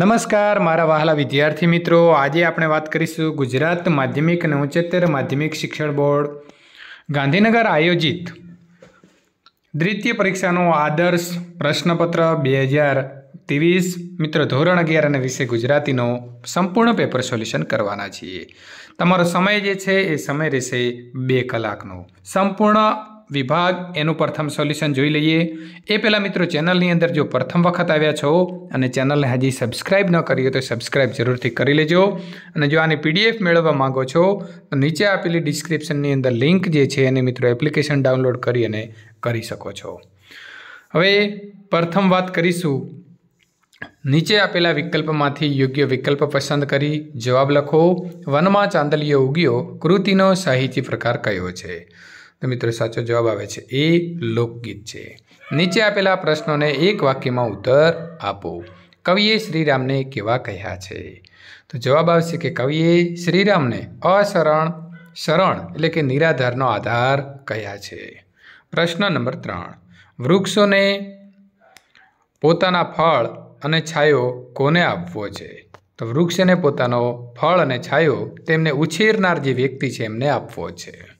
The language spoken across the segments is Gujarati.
નમસ્કાર, મારા વહાલા વિદ્યાર્થી મિત્રો. આજે આપણે વાત કરીશું ગુજરાત માધ્યમિક અને ઉચ્ચતર માધ્યમિક શિક્ષણ બોર્ડ. ગાંધીનગર આયોજિત દ્વિતીય પરીક્ષાનો આદર્શ પ્રશ્નપત્ર બે હજાર ત્રેવીસ મિત્રો ધોરણ અગિયાર અને વિશે ગુજરાતીનો સંપૂર્ણ પેપર સોલ્યુશન કરવાના છીએ. તમારો સમય જે છે એ સમય રહેશે બે કલાકનો. સંપૂર્ણ વિભાગ એનું પ્રથમ સોલ્યુશન જોઈ લઈએ. એ પહેલાં મિત્રો ચેનલની અંદર જો પ્રથમ વખત આવ્યા છો અને ચેનલને હજી સબસ્ક્રાઇબ ન કરી તો સબસ્ક્રાઇબ જરૂરથી કરી લેજો. અને જો આની પીડીએફ મેળવવા માંગો છો, તો નીચે આપેલી ડિસ્ક્રિપ્શનની અંદર લિંક જે છે એને મિત્રો એપ્લિકેશન ડાઉનલોડ કરી અને કરી શકો છો. હવે પ્રથમ વાત કરીશું. નીચે આપેલા વિકલ્પમાંથી યોગ્ય વિકલ્પ પસંદ કરી, જવાબ લખો. વનમાં ચાંદલીઓ ઉગ્યો, કૃતિનો સાહિત્ય પ્રકાર કયો છે? તો મિત્રો સાચો જવાબ આવે છે એ લોકગીત છે. નીચે આપેલા પ્રશ્નોને એક વાક્યમાં ઉત્તર આપો. કવિએ શ્રીરામને કેવા કહ્યા છે? તો જવાબ આવશે કે કવિએ શ્રીરામને અશરણ, શરણ એટલે કે નિરાધારનો આધાર કહ્યા છે. પ્રશ્ન નંબર ત્રણ. વૃક્ષોને પોતાના ફળ અને છાયો કોને આપવો છે? તો વૃક્ષને પોતાનો ફળ અને છાયો તેમને ઉછેરનાર જે વ્યક્તિ છે એમને આપવો છે.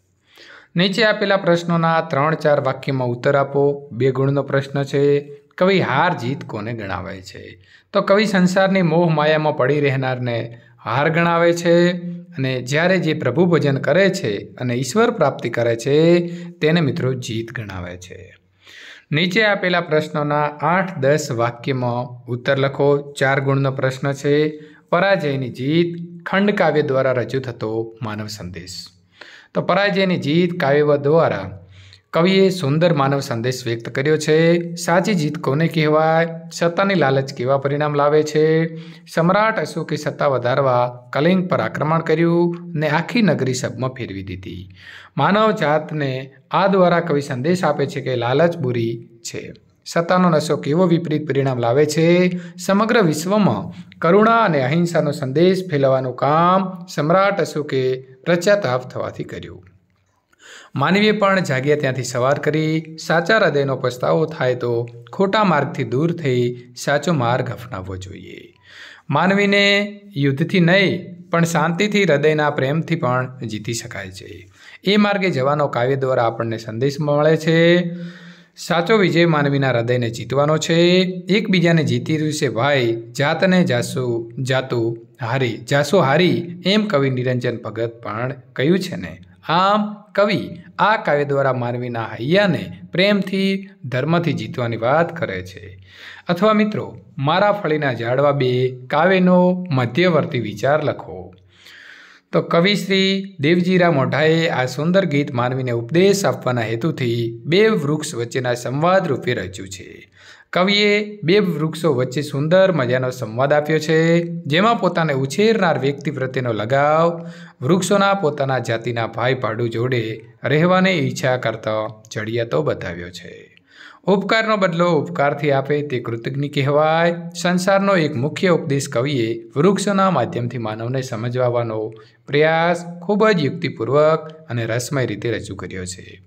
નીચે આપેલા પ્રશ્નોના ત્રણ ચાર વાક્યમાં ઉત્તર આપો. બે ગુણનો પ્રશ્ન છે, કવિ હાર જીત કોને ગણાવે છે? તો કવિ સંસારની મોહ માયામાં પડી રહેનારને હાર ગણાવે છે અને જ્યારે જે પ્રભુ ભજન કરે છે અને ઈશ્વર પ્રાપ્તિ કરે છે, તેને મિત્રો જીત ગણાવે છે. નીચે આપેલા પ્રશ્નોના આઠ દસ વાક્યમાં ઉત્તર લખો. ચાર ગુણનો પ્રશ્ન છે, પરાજયની જીત ખંડકાવ્ય દ્વારા રજૂ થતો માનવ સંદેશ. તો પરાજયની જીત કાવ્ય દ્વારા કવિએ સુંદર માનવ સંદેશ વ્યક્ત કર્યો છે. સાચી જીત કોને કહેવાય? સત્તાની લાલચ કેવા પરિણામ લાવે છે? સમ્રાટ અશોકે સત્તા વધારવા કલિંગ પર આક્રમણ કર્યું ને આખી નગરી સબમાં ફેરવી દીધી. માનવ જાતને આ દ્વારા કવિ સંદેશ આપે છે કે લાલચ બુરી છે. સત્તાનો નશો કેવો વિપરીત પરિણામ લાવે છે? સમગ્ર વિશ્વમાં કરુણા અને અહિંસાનો સંદેશ ફેલાવવાનું કામ સમ્રાટ અશોકે પ્રચાતાપ થવાથી કર્યું. માનવીએ પણ જાગ્યા ત્યાંથી સવાર કરી, સાચા હૃદયનો પસ્તાવો થાય તો ખોટા માર્ગથી દૂર થઈ સાચો માર્ગ અપનાવવો જોઈએ. માનવીને યુદ્ધથી નહીં, પણ શાંતિથી હૃદયના પ્રેમથી પણ જીતી શકાય છે. એ માર્ગે જવાનો કાવ્ય દ્વારા આપણને સંદેશ મળે છે. સાચો વિજય માનવીના હૃદયને જીતવાનો છે. એકબીજાને જીતી રહ્યું છે ભાઈ. જાતને જાસુ, જાતું, હારી. જાસુ, હારી. એમ કવિ નિરંજન ભગત પણ કહ્યું છે ને. આમ કવિ આ કાવ્ય દ્વારા માનવીના હૈયાને પ્રેમથી, ધર્મથી જીતવાની વાત કરે છે. અથવા મિત્રો, મારા ફળીના ઝાડવા બે કાવ્યનો મધ્યવર્તી વિચાર લખો. તો કવિશ્રી દેવજીરા મોઢાએ આ સુંદર ગીત માનવીને ઉપદેશ આપવાના હેતુથી બે વૃક્ષ વચ્ચેના સંવાદ રૂપે રચ્યું છે. કવિએ બે વૃક્ષો વચ્ચે સુંદર મજાનો સંવાદ આપ્યો છે, જેમાં પોતાને ઉછેરનાર વ્યક્તિ પ્રત્યેનો લગાવ, વૃક્ષોના પોતાના જાતિના ભાઈ ભાડુ જોડે રહેવાની ઈચ્છા કરતો જડિયાતો બતાવ્યો છે. ઉપકારનો બદલો ઉપકારથી આપે તે કૃતજ્ઞ કહેવાય. સંસારનો એક મુખ્ય ઉપદેશ કવિએ વૃક્ષોના માધ્યમથી માનવને સમજવાનો પ્રયાસ ખૂબ જ યુક્તિપૂર્વક અને રસમય રીતે રજૂ કર્યો છે.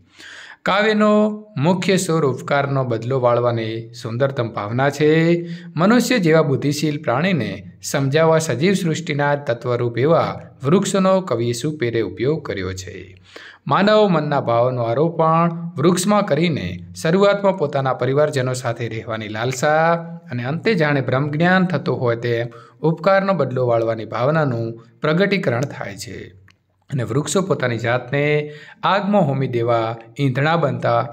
કાવ્યનો મુખ્ય સ્વર ઉપકારનો બદલો વાળવાની સુંદરતમ ભાવના છે. મનુષ્ય જેવા બુદ્ધિશીલ પ્રાણીને સમજાવવા સજીવ સૃષ્ટિના તત્વરૂપ એવા વૃક્ષનો કવિએ સુપેરે ઉપયોગ કર્યો છે. માનવ મનના ભાવનો આરોપણ વૃક્ષમાં કરીને શરૂઆતમાં પોતાના પરિવારજનો સાથે રહેવાની લાલસા અને અંતે જાણે બ્રહ્મજ્ઞાન થતું હોય તે ઉપકારનો બદલો વાળવાની ભાવનાનું પ્રગટીકરણ થાય છે. અને વૃક્ષો પોતાની જાતને આગમાં હોમી દેવા ઈંધણા બનતા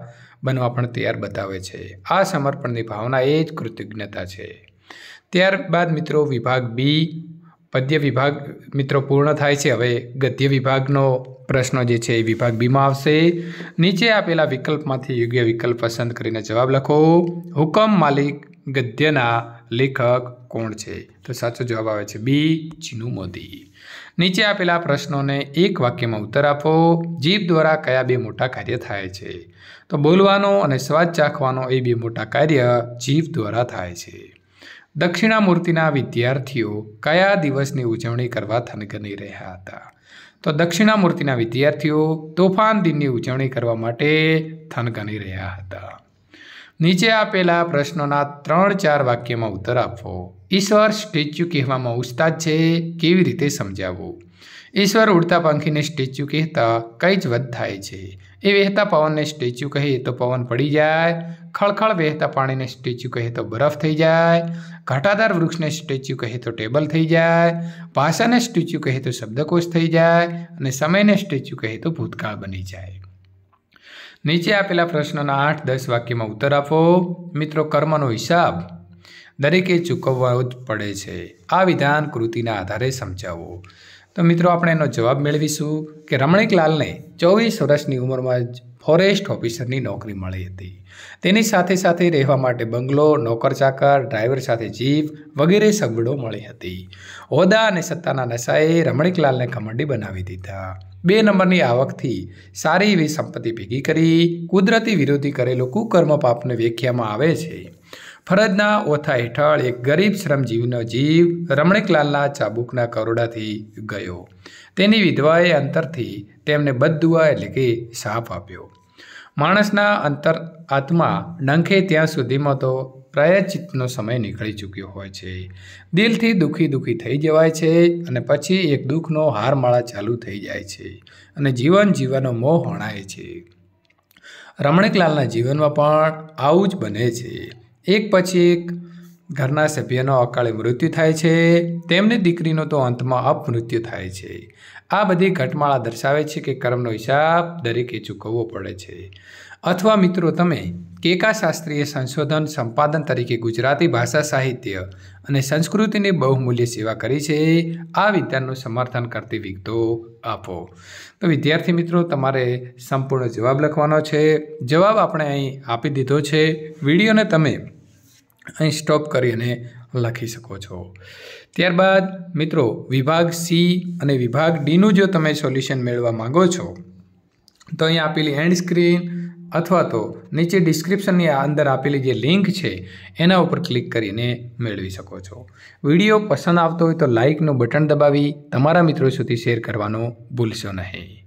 બનવા પણ તૈયાર બતાવે છે. આ સમર્પણની ભાવના એ જ કૃતજ્ઞતા છે. ત્યારબાદ મિત્રો વિભાગ બી પદ્ય વિભાગ મિત્રો પૂર્ણ થાય છે. હવે ગદ્ય વિભાગનો પ્રશ્નો જે છે એ વિભાગ બીમાં આવશે. નીચે આપેલા વિકલ્પમાંથી યોગ્ય વિકલ્પ પસંદ કરીને જવાબ લખો. હુકમ માલિક ગદ્યના લેખક કોણ છે? તો સાચો જવાબ આવે છે બી, ચીનુ મોદી. નીચે આપેલા પ્રશ્નોને એક વાક્યમાં ઉત્તર આપો. જીભ દ્વારા કયા બે મોટા કાર્ય થાય છે? તો બોલવાનો અને સ્વાદ ચાખવાનો એ બે મોટા કાર્ય જીભ દ્વારા થાય છે. દક્ષિણામૂર્તિના વિદ્યાર્થીઓ કયા દિવસની ઉજવણી કરવા થનગની રહ્યા હતા? તો દક્ષિણામૂર્તિના વિદ્યાર્થીઓ તોફાન દિનની ઉજવણી કરવા માટે થનગની રહ્યા હતા. નીચે આપેલા પ્રશ્નોના ત્રણ ચાર વાક્યમાં ઉત્તર આપવો ઈશ્વર સ્ટેચ્યુ કહેવામાં ઉસ્તાદ છે, કેવી રીતે સમજાવવું ઈશ્વર ઉડતા પંખીને સ્ટેચ્યુ કહેતા કઈ જ વધ થાય છે. એ વહેતા પવનને સ્ટેચ્યુ કહે તો પવન પડી જાય ખળખળ વહેતા પાણીને સ્ટેચ્યુ કહે તો બરફ થઈ જાય ઘટાદાર વૃક્ષને સ્ટેચ્યુ કહે તો ટેબલ થઈ જાય, ભાષાને સ્ટેચ્યુ કહે તો શબ્દકોશ થઈ જાય અને સમયને સ્ટેચ્યુ કહે તો ભૂતકાળ બની જાય. નીચે આપેલા પ્રશ્નોના આઠ દસ વાક્યમાં ઉત્તર આપો. મિત્રો, કર્મનો હિસાબ દરેકે ચૂકવવો જ પડે છે. આ વિધાન કૃતિના આધારે સમજાવો. તો મિત્રો આપણે એનો જવાબ મેળવીશું કે રમણીકલાલને ચોવીસ વર્ષની ઉંમરમાં જ ફોરેસ્ટ ઓફિસરની નોકરી મળી હતી. તેની સાથે સાથે રહેવા માટે બંગલો, નોકર ચાકર ડ્રાઈવર સાથે જીપ વગેરે સગવડો મળી હતી. હોદ્દા અને સત્તાના નશાએ રમણીકલાલને કમંડી બનાવી દીધા. બે નંબરની આવકથી સારી એવી સંપત્તિ ભેગી કરી કુદરતી વિરોધી કરેલો કુકર્મ પાપને વ્યાખ્યામાં આવે છે. ફરજના ઓથા હેઠળ એક ગરીબ શ્રમજીવીનો જીવ રમણીકલાલના ચાબુકના કરોડાથી ગયો. તેની વિધવાએ અંતરથી તેમને બદદુઆ એટલે કે સાપ આપ્યો. માણસના અંતર આત્મા ડંખે ત્યાં સુધીમાં તો પ્રાયચિતનો સમય નીકળી ચૂક્યો હોય છે. દિલથી દુઃખી દુઃખી થઈ જવાય છે અને પછી એક દુઃખનો હારમાળા ચાલુ થઈ જાય છે અને જીવન જીવવાનો મોહ હણાય છે. રમણીકલાલના જીવનમાં પણ આવું જ બને છે. એક પછી એક ઘરના સભ્યનો અકાળે મૃત્યુ થાય છે, તેમની દીકરીનો તો અંતમાં અપમૃત્યુ થાય છે. આ બધી ઘટમાળા દર્શાવે છે કે કર્મનો હિસાબ દરેકે ચૂકવવો પડે છે. અથવા મિત્રો તમે કેકા શાસ્ત્રીય સંશોધન સંપાદન તરીકે ગુજરાતી ભાષા સાહિત્ય અને સંસ્કૃતિની બહુમૂલ્ય સેવા કરી છે, આ વિધાનનું સમર્થન કરતી વિગતો આપો. તો વિદ્યાર્થી મિત્રો, તમારે સંપૂર્ણ જવાબ લખવાનો છે. જવાબ આપણે અહીં આપી દીધો છે. વિડીયોને તમે અહીં સ્ટોપ કરી અને લખી શકો છો. ત્યારબાદ મિત્રો, વિભાગ સી અને વિભાગ ડીનું જો તમે સોલ્યુશન મેળવવા માગો છો, તો અહીં આપેલી એન્ડ સ્ક્રીન અથવા તો નીચે ડિસ્ક્રિપ્શનની અંદર આપેલી જે લિંક છે, એના ઉપર ક્લિક કરીને મેળવી શકો છો. વીડિયો પસંદ આવતો હોય તો લાઇકનું બટન દબાવી તમારા મિત્રો સુધી શેર કરવાનું ભૂલશો નહીં.